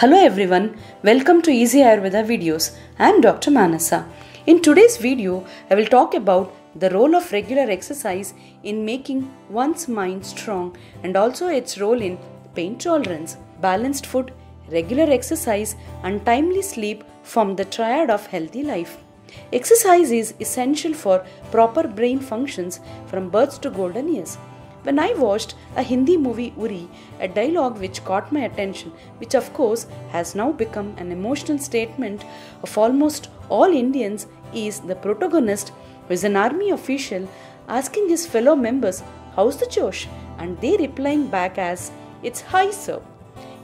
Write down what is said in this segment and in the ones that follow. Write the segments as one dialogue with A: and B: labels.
A: Hello everyone, welcome to Easy Ayurveda videos. I am Dr. Manasa. In today's video, I will talk about the role of regular exercise in making one's mind strong and also its role in pain tolerance. Balanced food, regular exercise, and timely sleep form the triad of healthy life. Exercise is essential for proper brain functions from birth to golden years. When I watched a Hindi movie Uri, a dialogue which caught my attention, which of course has now become an emotional statement of almost all Indians, is the protagonist who is an army official asking his fellow members, How's the Josh? and they replying back as, It's high, sir.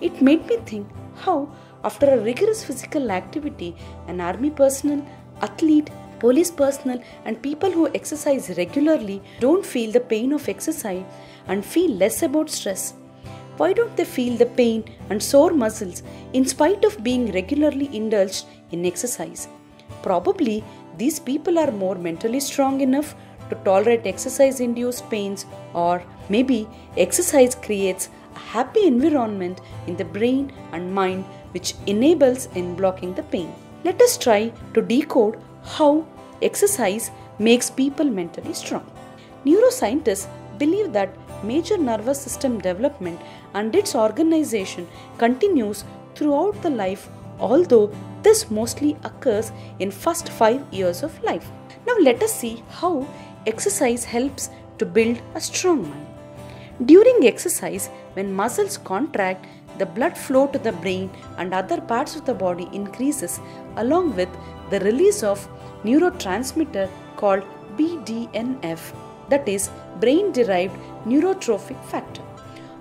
A: It made me think how, after a rigorous physical activity, an army personnel, athlete, police personnel, and people who exercise regularly don't feel the pain of exercise and feel less about stress. Why don't they feel the pain and sore muscles in spite of being regularly indulged in exercise? Probably these people are more mentally strong enough to tolerate exercise induced pains, or maybe exercise creates a happy environment in the brain and mind which enables in blocking the pain. Let us try to decode how exercise makes people mentally strong. Neuroscientists believe that major nervous system development and its organization continues throughout the life although this mostly occurs in first 5 years of life. Now let us see how exercise helps to build a strong mind. During exercise when muscles contract the blood flow to the brain and other parts of the body increases along with the release of neurotransmitter called BDNF that is brain derived neurotrophic factor.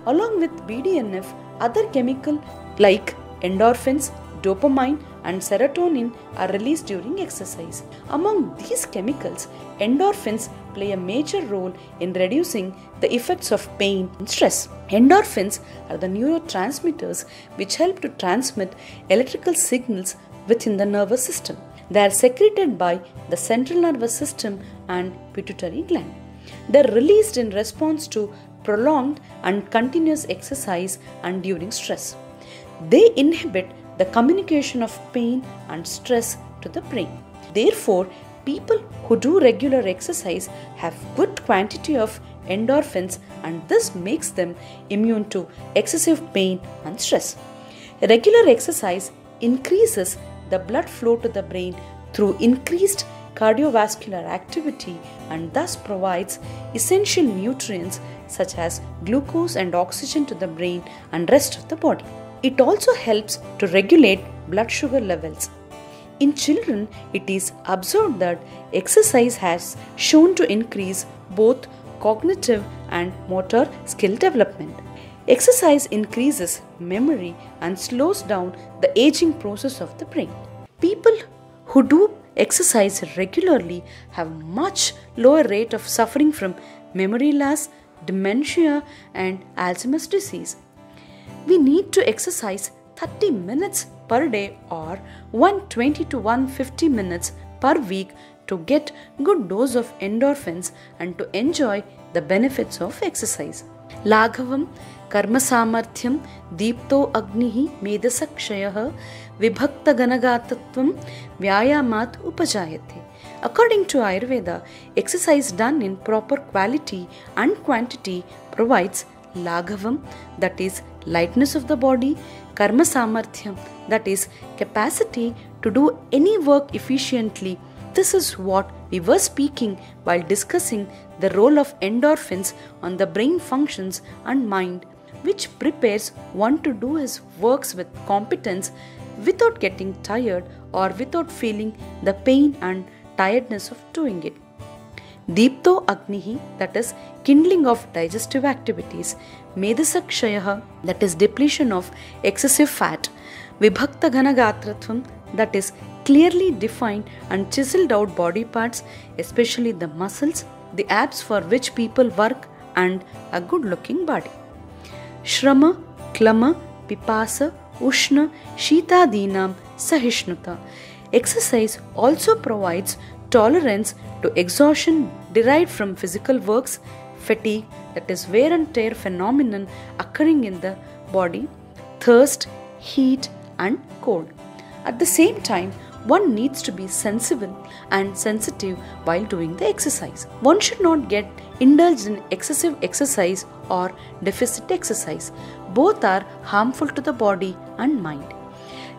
A: Along with BDNF other chemical like endorphins, dopamine and serotonin are released during exercise. Among these chemicals, endorphins play a major role in reducing the effects of pain and stress. Endorphins are the neurotransmitters which help to transmit electrical signals within the nervous system. They are secreted by the central nervous system and pituitary gland. They are released in response to prolonged and continuous exercise and during stress. They inhibit the communication of pain and stress to the brain. Therefore, people who do regular exercise have good quantity of endorphins and this makes them immune to excessive pain and stress. Regular exercise increases the blood flow to the brain through increased cardiovascular activity and thus provides essential nutrients such as glucose and oxygen to the brain and rest of the body. It also helps to regulate blood sugar levels. In children, it is observed that exercise has shown to increase both cognitive and motor skill development. Exercise increases memory and slows down the aging process of the brain. People who do exercise regularly have much lower rate of suffering from memory loss, dementia and Alzheimer's disease. We need to exercise 30 minutes per day or 120 to 150 minutes per week to get good dose of endorphins and to enjoy the benefits of exercise. Laghavam कर्मसामर्थ्यं दीप्तो अग्निः मेधसक्षयः विभक्तगणगातत्वं व्यायामात् उपजायते According to Ayurveda, exercise done in proper quality and quantity provides laghavam, that is lightness of the body, karma samarthyam, that is capacity to do any work efficiently. This is what we were speaking while discussing the role of endorphins on the brain functions and mind, which prepares one to do his works with competence without getting tired or without feeling the pain and tiredness of doing it. Deepto Agnihi, that is kindling of digestive activities, Medasakshayaha, that is depletion of excessive fat, Vibhakta Ganagatratvam, that is clearly defined and chiseled out body parts, especially the muscles, the abs for which people work, and a good looking body. Shrama, Klama, Pipasa, Ushna, Shitadinam, Sahishnuta. Exercise also provides tolerance to exhaustion derived from physical works, fatigue, that is wear and tear phenomenon occurring in the body, thirst, heat, and cold. At the same time, one needs to be sensible and sensitive while doing the exercise. One should not get indulged in excessive exercise or deficit exercise. Both are harmful to the body and mind.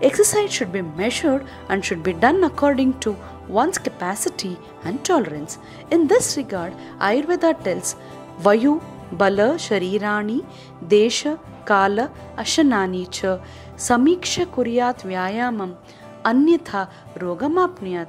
A: Exercise should be measured and should be done according to one's capacity and tolerance. In this regard, Ayurveda tells Vayu Bala Sharirani Desha Kala Ashanani cha Samiksha Kuryat Vyayamam Anyatha Rogamapniyat.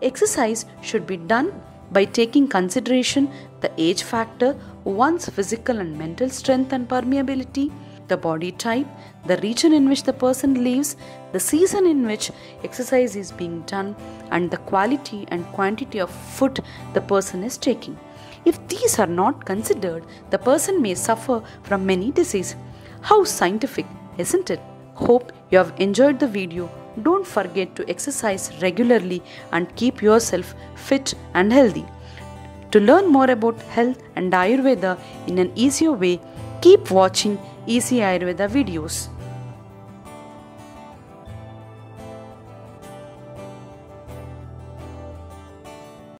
A: Exercise should be done by taking consideration the age factor, one's physical and mental strength and permeability, the body type, the region in which the person lives, the season in which exercise is being done, and the quality and quantity of food the person is taking. If these are not considered, the person may suffer from many diseases. How scientific, isn't it? Hope you have enjoyed the video. Don't forget to exercise regularly and keep yourself fit and healthy. To learn more about health and Ayurveda in an easier way, keep watching Easy Ayurveda videos.